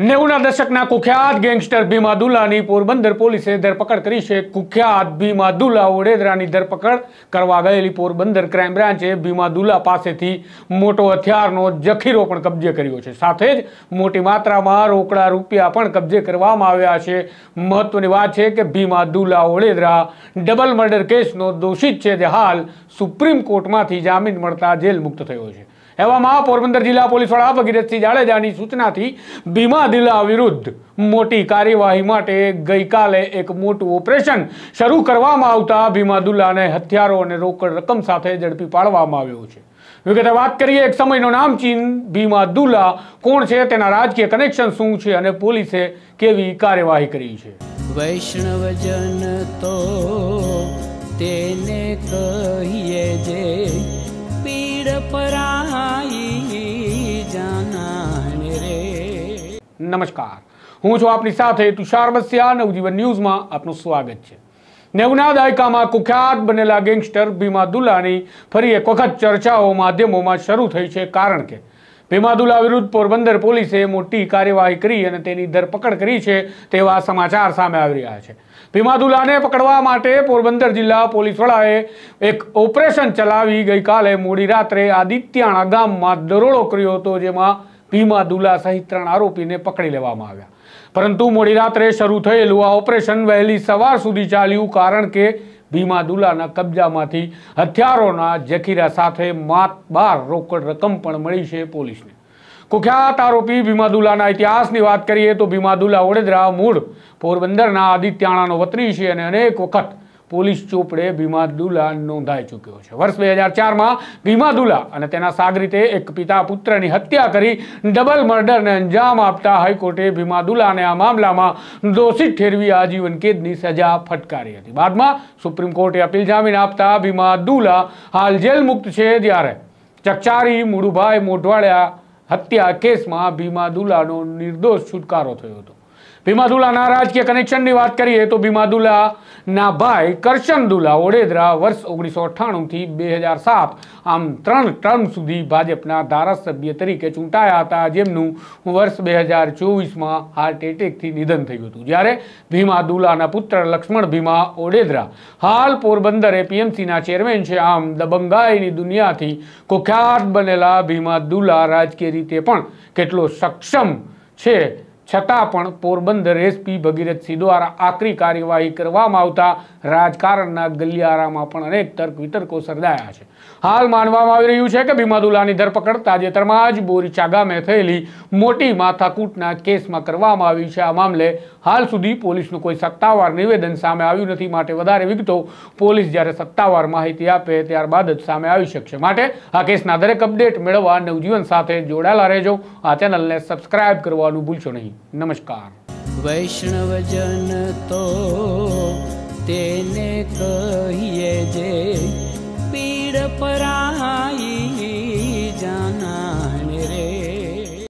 નેવુંના દશકના કુખ્યાત ગેંગસ્ટર ભીમા દુલ્લાની પોરબંદર પોલીસે ધરપકડ કરી છે. કુખ્યાત ભીમા દુલ્લા વડેદરાની ધરપકડ કરવા ગયેલી પોરબંદર ક્રાઇમ બ્રાન્ચે ભીમા દુલ્લા પાસેથી મોટો હથિયારનો જખીરો પણ કબજે કર્યો છે. સાથે જ મોટી માત્રામાં રોકડા રૂપિયા પણ કબજે કરવામાં આવ્યા છે. મહત્વની વાત છે કે ભીમા દુલ્લા વડેદરા ડબલ મર્ડર કેસનો દોષિત છે. જે હાલ સુપ્રીમ કોર્ટમાંથી જામીન મળતા જેલ મુક્ત થયો છે. એવામાં પોરબંદર જિલ્લા પોલીસ વડા ભગીરથસિંહ જાડેજાની સૂચનાથી ભીમા દિલ્લા વિરુદ્ધ મોટી કાર્યવાહી માટે ગઈકાલે એક મોટું ઓપરેશન શરૂ કરવામાં આવતા ભીમા દુલ્લાને હથિયારો અને રોકડ રકમ સાથે ઝડપી પાડવામાં આવ્યો છે. વિગતે વાત કરીએ, એક સમયનો નામચીન દુલ્લા, કોણ છે, તેના રાજકીય કનેક્શન શું છે અને પોલીસે કેવી કાર્યવાહી કરી છે? વૈષ્ણવજન તો તેને કહીએ જે પીડ પરાઈ નમસ્કાર. હું છું આપની સાથે તુષાર બસિયા નવજીવન ન્યૂઝમાં આપનું સ્વાગત છે. નેવના દાયકામાં કુખ્યાત બનેલા ગેંગસ્ટર ભીમા દુલ્લાની ફરી એક વખત ચર્ચાઓ માધ્યમોમાં શરૂ થઈ છે કારણ કે ભીમાદુલ્લા વિરુદ્ધ પોરબંદર પોલીસે મોટી કાર્યવાહી કરી અને તેની ધરપકડ કરી છે તેવા સમાચાર સામે આવી રહ્યા છે. ભીમાદુલ્લાને પકડવા માટે પોરબંદર જિલ્લા પોલીસ વડાએ એક ઓપરેશન ચલાવી ગઈકાલે મોડી રાત્રે આદિત્યાણા ગામમાં દરોડો કર્યો હતો, જેમાં ભીમા દુલા સહિત ત્રણ આરોપીને પકડી લેવામાં આવ્યા. પરંતુ મોડી રાત્રે શરૂ થયેલું આ ઓપરેશન વહેલી સવાર સુધી ચાલ્યું કારણ કે ભીમા દુલાના કબજામાંથી હથિયારોના જખીરા સાથે માત બાર રોકડ રકમ પણ મળી છે પોલીસને. કુખ્યાત આરોપી ભીમા દુલ્લાના ઇતિહાસની વાત કરીએ તો ભીમા દુલા વડોદરા મૂળ પોરબંદરના આદિત્યાણાનો વતની છે અને અનેક વખત પોલીસ ચોપડે ભીમા દુલ્લા નોંધાઈ ચૂક્યો છે. વર્ષ બે હજાર ચારમાં ભીમાદુલ્લા અને તેના સાગરીતે એક પિતા પુત્રની હત્યા કરી ડબલ મર્ડરને અંજામ આપતા હાઈકોર્ટે ભીમાદુલ્લાને આ મામલામાં દોષિત ઠેરવી આજીવન કેદની સજા ફટકારી હતી. બાદમાં સુપ્રીમ કોર્ટે અપીલ જામીન આપતા ભીમા દુલ્લા હાલ જેલ મુક્ત છે જ્યારે ચકચારી મુડુભાઈ મોઢવાડિયા હત્યા કેસમાં ભીમાદુલ્લાનો નિર્દોષ છુટકારો થયો હતો. ભીમાદુલાના રાજકીય કનેક્શનની વાત કરીએ તો ભીમા દુલ્લાના ભાઈ કરશન દુલા ઓડેદરા વર્ષ ઓગણીસો અઠ્ઠાણુંથી બે હજાર સાત, આમ ત્રણ ટર્મ સુધી ભાજપના ધારાસભ્ય તરીકે ચૂંટાયા હતા, જેમનું વર્ષ બે હજાર ચોવીસમાં હાર્ટ એટેકથી નિધન થયું હતું. જ્યારે ભીમા દુલાના પુત્ર લક્ષ્મણ ભીમા ઓડેદરા હાલ પોરબંદર એપીએમસીના ચેરમેન છે, આમ દબંગાઈની દુનિયાથી કુખ્યાત બનેલા ભીમા દુલા રાજકીય રીતે પણ કેટલો સક્ષમ છે છતાં પણ પોરબંદર એસપી ભગીરથસિંહ દ્વારા આકરી કાર્યવાહી કરવામાં આવતા રાજકારણના ગલિયારામાં પણ અનેક તર્ક વિતર્કો સર્જાયા છે. હાલ માનવામાં આવી રહ્યું છે કે ભીમાદુલ્લાની ધરપકડ તાજેતરમાં જ બોરીચા ગામે થયેલી મોટી માથાકૂટના કેસમાં કરવામાં આવી છે. આ મામલે હાલ સુધી પોલીસનું કોઈ સત્તાવાર નિવેદન સામે આવ્યું નથી. માટે વધારે વિગતો પોલીસ જ્યારે સત્તાવાર માહિતી આપે ત્યારબાદ જ સામે આવી શકશે. માટે આ કેસના દરેક અપડેટ મેળવવા નવજીવન સાથે જોડાયેલા રહેજો. આ ચેનલને સબસ્ક્રાઇબ કરવાનું ભૂલશો નહીં. નમસ્કાર. વૈષ્ણવજન તો તેને કહીએ જે